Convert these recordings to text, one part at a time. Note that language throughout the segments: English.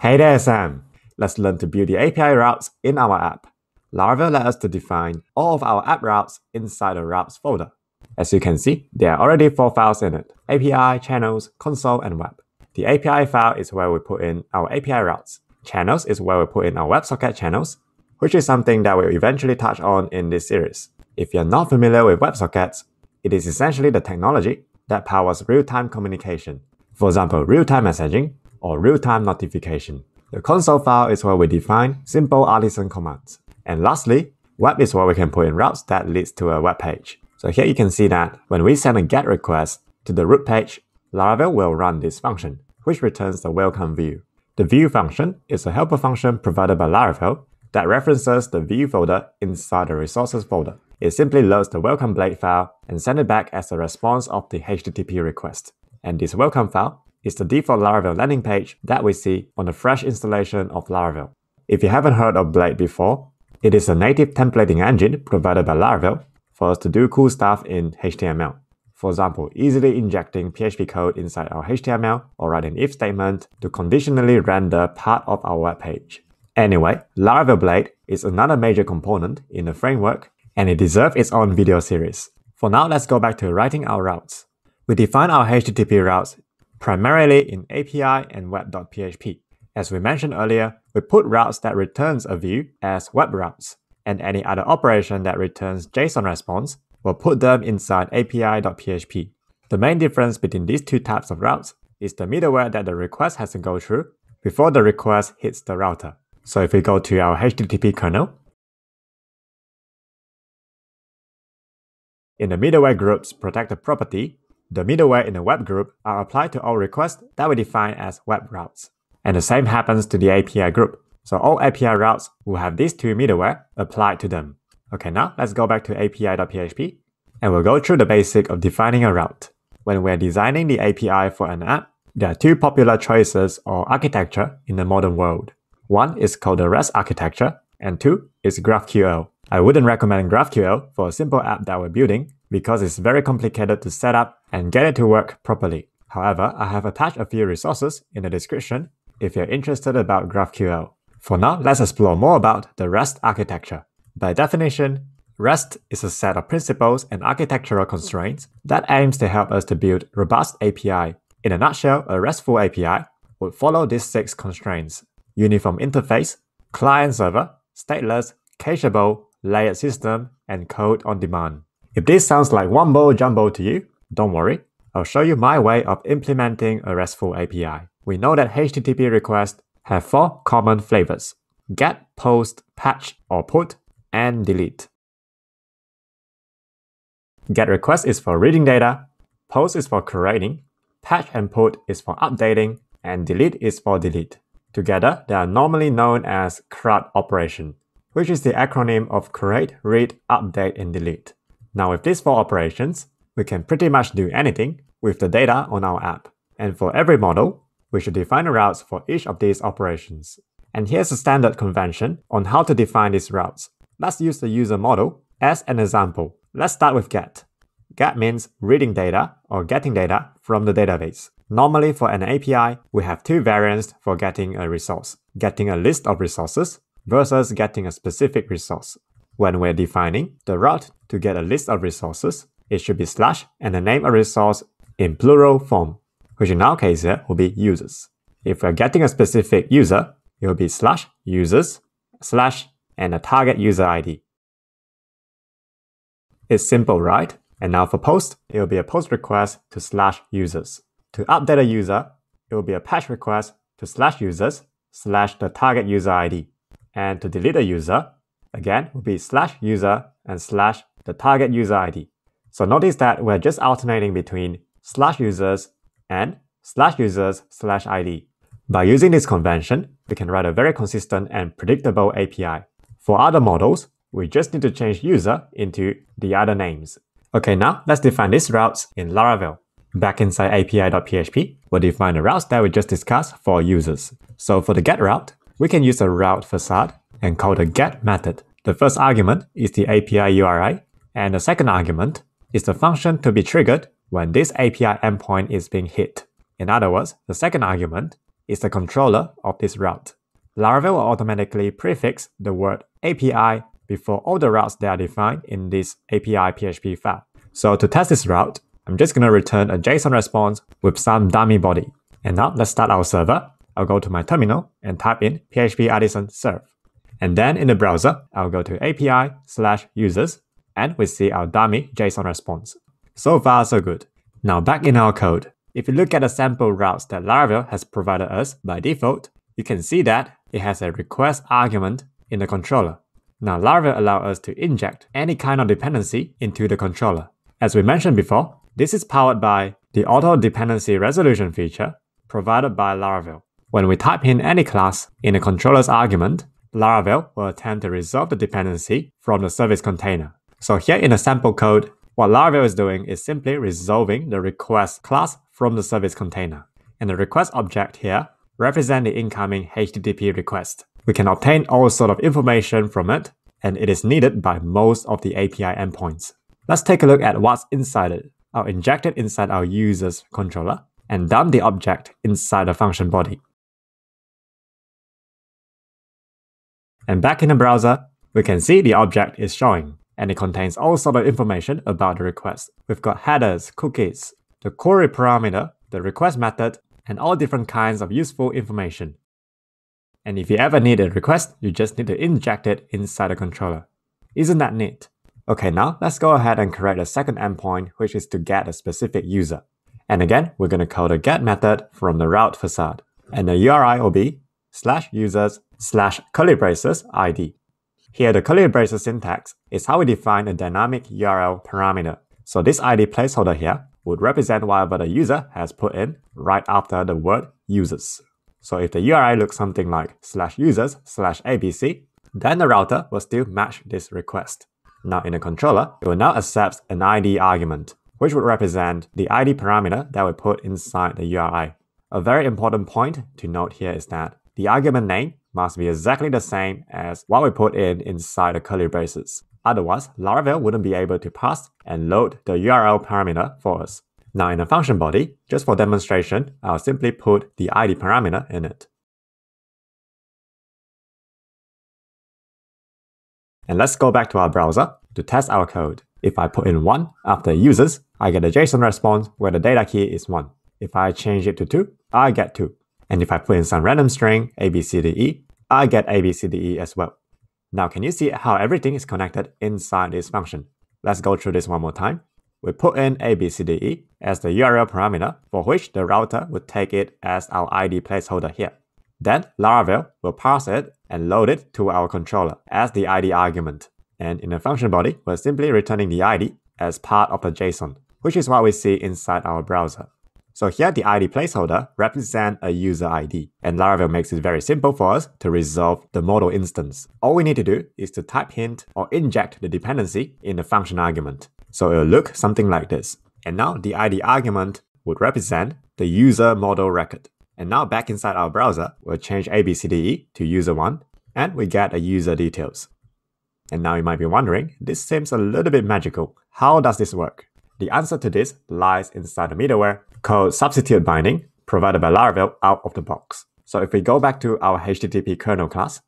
Hey there, Sam. Let's learn to build the API routes in our app. Laravel let us to define all of our app routes inside the routes folder. As you can see, there are already four files in it, API, channels, console, and web. The API file is where we put in our API routes. Channels is where we put in our WebSocket channels, which is something that we'll eventually touch on in this series. If you're not familiar with WebSockets, it is essentially the technology that powers real-time communication. For example, real-time messaging or real-time notification. The console file is where we define simple artisan commands. And lastly, web is where we can put in routes that leads to a web page. So here you can see that when we send a GET request to the root page, Laravel will run this function, which returns the welcome view. The view function is a helper function provided by Laravel that references the view folder inside the resources folder. It simply loads the welcome blade file and sends it back as a response of the HTTP request. And this welcome file is the default Laravel landing page that we see on the fresh installation of Laravel. If you haven't heard of Blade before, it is a native templating engine provided by Laravel for us to do cool stuff in HTML. For example, easily injecting PHP code inside our HTML or write an if statement to conditionally render part of our web page. Anyway, Laravel Blade is another major component in the framework and it deserves its own video series. For now, let's go back to writing our routes. We define our HTTP routes primarily in API and web.php. As we mentioned earlier, we put routes that returns a view as web routes, and any other operation that returns JSON response will put them inside api.php. The main difference between these two types of routes is the middleware that the request has to go through before the request hits the router. So if we go to our HTTP kernel, in the middleware group's protected property, the middleware in the web group are applied to all requests that we define as web routes. And the same happens to the API group. So all API routes will have these two middleware applied to them. Okay, now let's go back to api.php and we'll go through the basic of defining a route. When we're designing the API for an app, there are two popular choices or architecture in the modern world. One is called the REST architecture, and two is GraphQL. I wouldn't recommend GraphQL for a simple app that we're building because it's very complicated to set up and get it to work properly. However, I have attached a few resources in the description if you're interested about GraphQL. For now, let's explore more about the REST architecture. By definition, REST is a set of principles and architectural constraints that aims to help us to build robust API. In a nutshell, a RESTful API would follow these six constraints. Uniform interface, client server, stateless, cacheable, layered system, and code on demand. If this sounds like wumbo jumbo to you, don't worry. I'll show you my way of implementing a RESTful API. We know that HTTP requests have four common flavors. Get, post, patch or put, and delete. Get request is for reading data, post is for creating, patch and put is for updating, and delete is for delete. Together, they are normally known as CRUD operation, which is the acronym of create, read, update, and delete. Now with these four operations, we can pretty much do anything with the data on our app. And for every model, we should define routes for each of these operations. And here's a standard convention on how to define these routes. Let's use the user model as an example. Let's start with get. Get means reading data or getting data from the database. Normally for an API, we have two variants for getting a resource. Getting a list of resources versus getting a specific resource. When we're defining the route to get a list of resources, it should be slash and the name of resource in plural form, which in our case here will be users. If we're getting a specific user, it will be slash users slash and a target user ID. It's simple, right? And now for post, it will be a post request to slash users. To update a user, it will be a patch request to slash users slash the target user ID. And to delete a user, again, will be slash user and slash the target user ID. So notice that we're just alternating between slash users and slash users slash ID. By using this convention, we can write a very consistent and predictable API. For other models, we just need to change user into the other names. Okay, now let's define these routes in Laravel. Back inside api.php, we'll define the routes that we just discussed for users. So for the get route, we can use a route facade and call the get method. The first argument is the API URI, and the second argument is the function to be triggered when this API endpoint is being hit. In other words, the second argument is the controller of this route. Laravel will automatically prefix the word API before all the routes that are defined in this API PHP file. So to test this route, I'm just going to return a JSON response with some dummy body. And now let's start our server. I'll go to my terminal and type in php artisan serve. And then in the browser, I'll go to API slash users and we see our dummy JSON response. So far, so good. Now back in our code, if you look at the sample routes that Laravel has provided us by default, you can see that it has a request argument in the controller. Now Laravel allows us to inject any kind of dependency into the controller. As we mentioned before, this is powered by the auto dependency resolution feature provided by Laravel. When we type in any class in the controller's argument, Laravel will attempt to resolve the dependency from the service container. So here in the sample code, what Laravel is doing is simply resolving the request class from the service container. And the request object here represent the incoming HTTP request. We can obtain all sort of information from it, and it is needed by most of the API endpoints. Let's take a look at what's inside it. I'll inject it inside our user's controller and dump the object inside the function body. And back in the browser, we can see the object is showing, and it contains all sort of information about the request. We've got headers, cookies, the query parameter, the request method, and all different kinds of useful information. And if you ever need a request, you just need to inject it inside the controller. Isn't that neat? Okay, now let's go ahead and create a second endpoint, which is to get a specific user. And again, we're going to call the get method from the route facade. And the URI will be slash users slash curly braces ID. Here, the curly braces syntax is how we define a dynamic URL parameter. So this ID placeholder here would represent whatever the user has put in right after the word users. So if the URI looks something like slash users slash abc, then the router will still match this request. Now in the controller, it will now accept an ID argument, which would represent the ID parameter that we put inside the URI. A very important point to note here is that the argument name must be exactly the same as what we put in inside the curly braces. Otherwise, Laravel wouldn't be able to pass and load the URL parameter for us. Now in the function body, just for demonstration, I'll simply put the ID parameter in it. And let's go back to our browser to test our code. If I put in 1 after users, I get a JSON response where the data key is 1. If I change it to 2, I get 2. And if I put in some random string ABCDE, I get ABCDE as well. Now can you see how everything is connected inside this function? Let's go through this one more time. We put in ABCDE as the URL parameter for which the router would take it as our ID placeholder here. Then Laravel will parse it and load it to our controller as the ID argument. And in the function body, we're simply returning the ID as part of the JSON, which is what we see inside our browser. So here the ID placeholder represents a user ID, and Laravel makes it very simple for us to resolve the model instance. All we need to do is to type hint or inject the dependency in the function argument. So it'll look something like this. And now the ID argument would represent the user model record. And now back inside our browser, we'll change ABCDE to user1, and we get a user details. And now you might be wondering, this seems a little bit magical. How does this work? The answer to this lies inside the middleware called substitute binding provided by Laravel out of the box. So if we go back to our HTTP kernel class,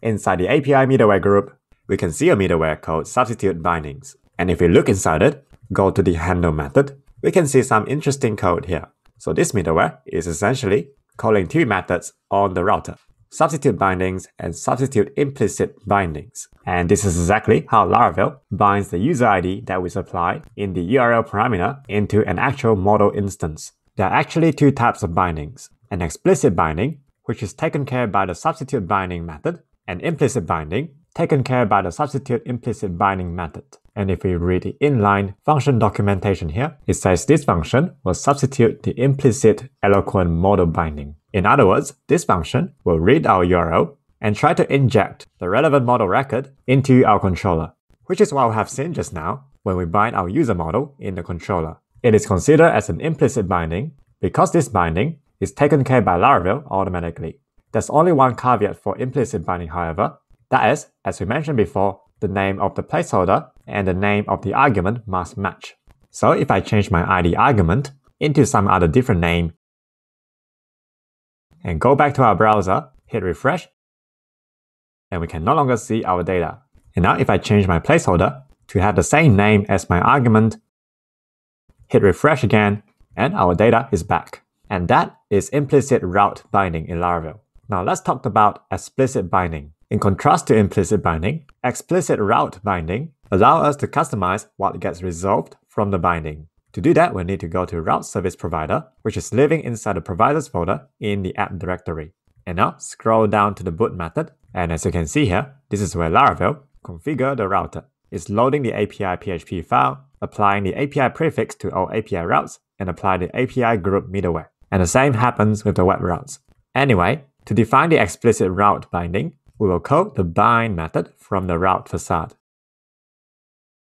inside the API middleware group, we can see a middleware called substitute bindings. And if we look inside it, go to the handle method, we can see some interesting code here. So this middleware is essentially calling two methods on the router substitute bindings and substitute implicit bindings. And this is exactly how Laravel binds the user ID that we supply in the URL parameter into an actual model instance. There are actually two types of bindings. An explicit binding, which is taken care by the substitute binding method, and implicit binding, taken care by the substitute implicit binding method. And if we read the inline function documentation here, it says this function will substitute the implicit eloquent model binding. In other words, this function will read our URL and try to inject the relevant model record into our controller, which is what we have seen just now when we bind our user model in the controller. It is considered as an implicit binding because this binding is taken care by Laravel automatically. There's only one caveat for implicit binding, however. That is, as we mentioned before, the name of the placeholder and the name of the argument must match. So if I change my ID argument into some other different name and go back to our browser, hit refresh, and we can no longer see our data. And now if I change my placeholder to have the same name as my argument, hit refresh again, and our data is back. And that is implicit route binding in Laravel. Now let's talk about explicit binding. In contrast to implicit binding, explicit route binding allow us to customize what gets resolved from the binding. To do that, we'll need to go to route service provider, which is living inside the providers folder in the app directory. And now scroll down to the boot method. And as you can see here, this is where Laravel configure the router. It's loading the API PHP file, applying the API prefix to all API routes, and apply the API group middleware. And the same happens with the web routes. Anyway, to define the explicit route binding, we will code the bind method from the route facade.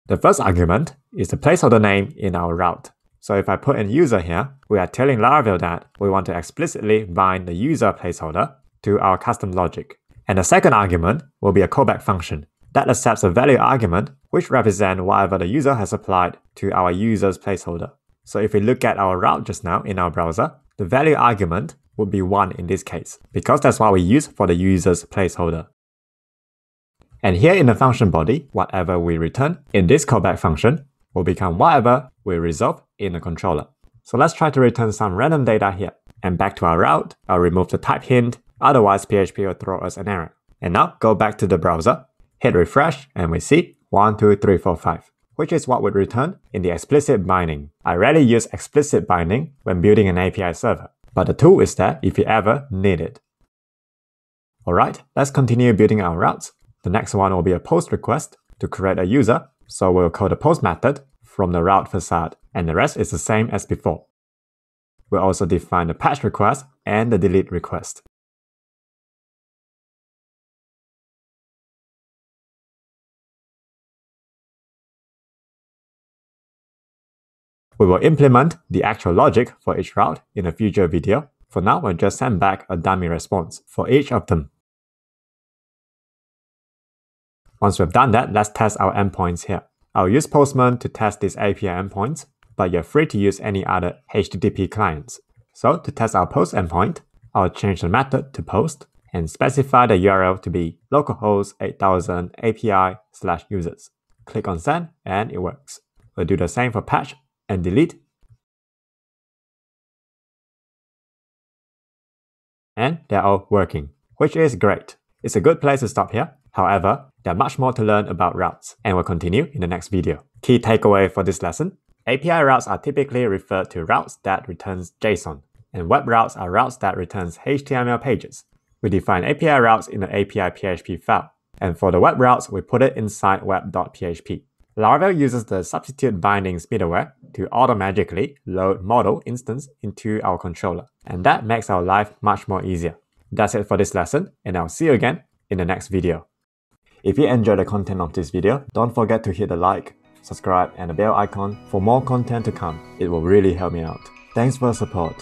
The first argument is the placeholder name in our route. So if I put in user here, we are telling Laravel that we want to explicitly bind the user placeholder to our custom logic. And the second argument will be a callback function that accepts a value argument which represents whatever the user has applied to our user's placeholder. So if we look at our route just now in our browser, the value argument would be 1 in this case, because that's what we use for the user's placeholder. And here in the function body, whatever we return in this callback function will become whatever we resolve in the controller. So let's try to return some random data here. And back to our route, I'll remove the type hint, otherwise PHP will throw us an error. And now go back to the browser, hit refresh, and we see 1, 2, 3, 4, 5, which is what we return in the explicit binding. I rarely use explicit binding when building an API server, but the tool is there if you ever need it. Alright, let's continue building our routes. The next one will be a post request to create a user, so we'll call the post method from the route facade, and the rest is the same as before. We'll also define the patch request and the delete request. We will implement the actual logic for each route in a future video. For now, we'll just send back a dummy response for each of them. Once we've done that, let's test our endpoints here. I'll use Postman to test these API endpoints, but you're free to use any other HTTP clients. So to test our post endpoint, I'll change the method to post and specify the URL to be localhost 8000 API slash users. Click on send and it works. We'll do the same for patch and delete. And they're all working, which is great. It's a good place to stop here. However, there's much more to learn about routes, and we'll continue in the next video. Key takeaway for this lesson, API routes are typically referred to routes that returns JSON, and web routes are routes that returns HTML pages. We define API routes in the API PHP file, and for the web routes, we put it inside web.php. Laravel uses the substitute bindings middleware to automatically load model instance into our controller, and that makes our life much more easier. That's it for this lesson, and I'll see you again in the next video. If you enjoyed the content of this video, don't forget to hit the like, subscribe and the bell icon for more content to come. It will really help me out. Thanks for the support.